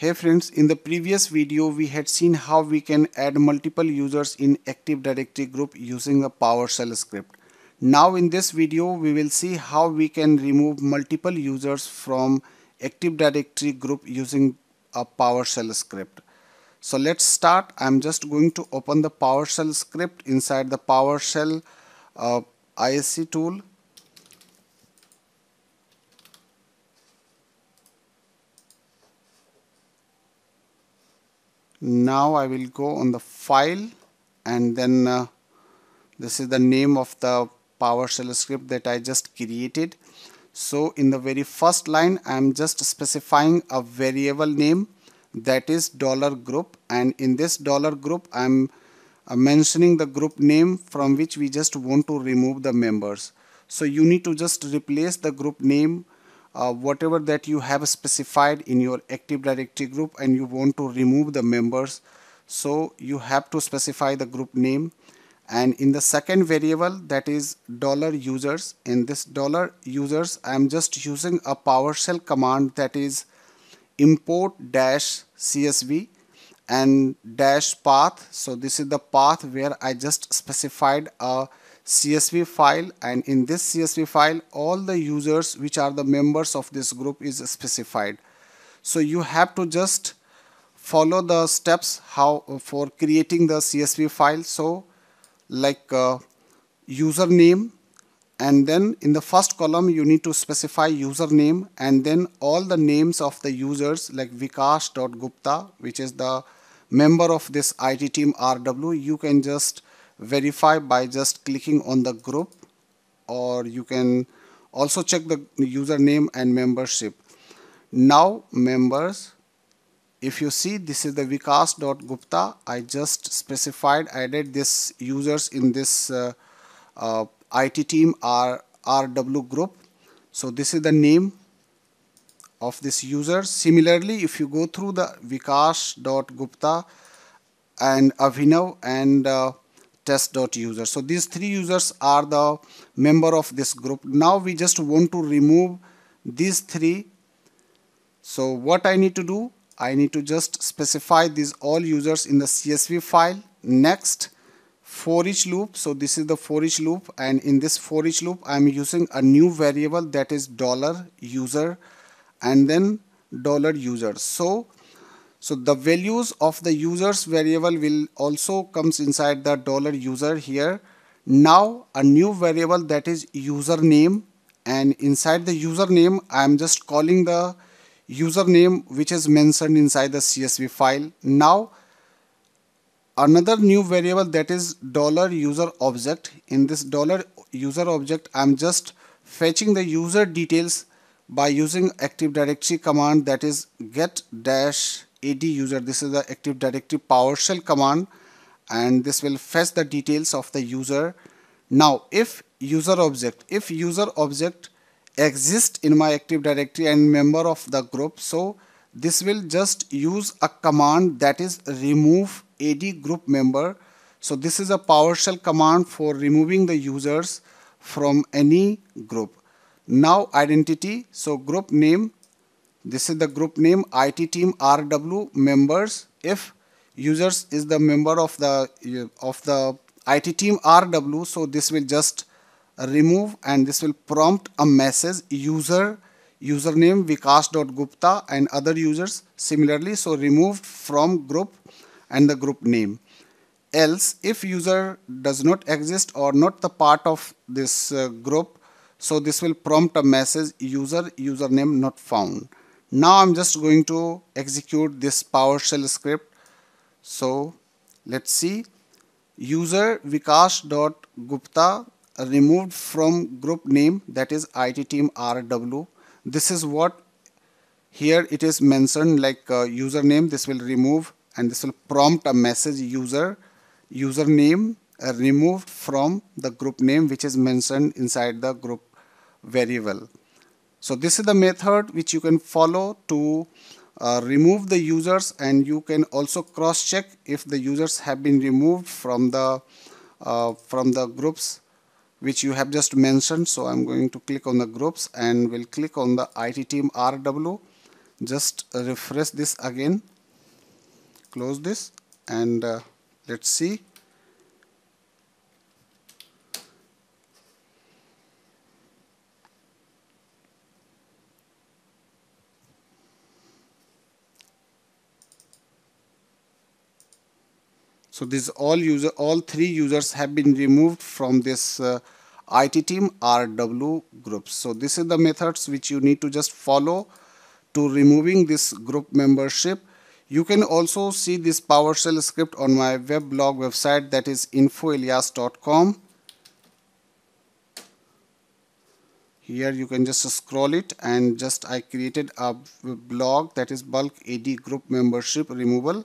Hey friends, in the previous video we had seen how we can add multiple users in Active Directory group using a PowerShell script. Now in this video we will see how we can remove multiple users from Active Directory group using a PowerShell script. So let's start. I'm just going to open the PowerShell script inside the PowerShell uh, ISE tool now I will go on the file and then uh, this is the name of the PowerShell script that I just created. So in the very first line I'm just specifying a variable name that is dollar group. And in this dollar group I'm uh, mentioning the group name from which we just want to remove the members. So you need to just replace the group name uh, whatever that you have specified in your Active Directory group and you want to remove the members so you have to specify the group name. And in the second variable that is dollar users. In this dollar users I am just using a PowerShell command that is import dash CSV and dash path so this is the path where I just specified a CSV file and in this CSV file all the users which are the members of this group is specified. So you have to just follow the steps how for creating the CSV file. So like uh, username and then in the first column you need to specify username and then all the names of the users like Vikash.Gupta which is the member of this IT team RW you can just verify by just clicking on the group or you can also check the username and membership. Now members if you see this is the vikas.gupta I just specified added this users in this uh, uh, IT team R, RW group. So this is the name of this user similarly if you go through the vikas.gupta and Avinav and uh, test.user. So these three users are the member of this group. Now we just want to remove these three. So what I need to do, I need to just specify these all users in the CSV file. Next, for each loop. So this is the for each loop and in this for each loop, I'm using a new variable that is dollar user and then dollar user. So so the values of the users variable will also comes inside the dollar user here. Now a new variable that is username and inside the username I am just calling the username which is mentioned inside the CSV file. Now another new variable that is dollar user object. In this dollar user object I am just fetching the user details by using Active Directory command that is get dash ad user. This is the active directory powershell command and this will fetch the details of the user. Now if user object if user object exists in my active directory and member of the group so this will just use a command that is remove ad group member. So this is a PowerShell command for removing the users from any group. Now identity, so group name. This is the group name. IT team RW members. If users is the member of the of the IT team RW, so this will just remove and this will prompt a message user username vikas.gupta and other users similarly so removed from group and the group name. Else if user does not exist or not the part of this uh, group so this will prompt a message user username not found now I'm just going to execute this PowerShell script. So let's see user vikas.gupta removed from group name that is IT team RW. This is what here it is mentioned like uh, username this will remove and this will prompt a message user username uh, removed from the group name which is mentioned inside the group variable. So this is the method which you can follow to uh, remove the users and you can also cross check if the users have been removed from the uh, from the groups which you have just mentioned. So I'm going to click on the groups and we'll click on the IT team RW just refresh this again. Close this and uh, let's see so these all user all three users have been removed from this uh, IT team RW groups so this is the methods which you need to just follow to removing this group membership. You can also see this PowerShell script on my weblog website that is infoalias.com here you can just scroll it and just I created a blog that is bulk AD group membership removal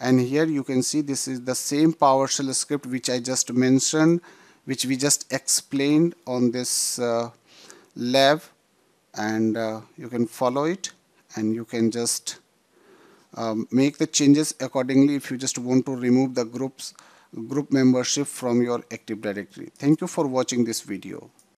and here you can see this is the same PowerShell script which I just mentioned which we just explained on this uh, lab. And uh, you can follow it and you can just um, make the changes accordingly if you just want to remove the groups group membership from your active directory. Thank you for watching this video